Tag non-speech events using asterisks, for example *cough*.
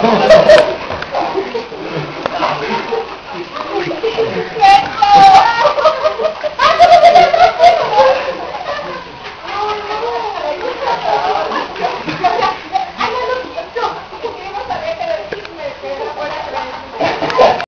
*laughs* Oh,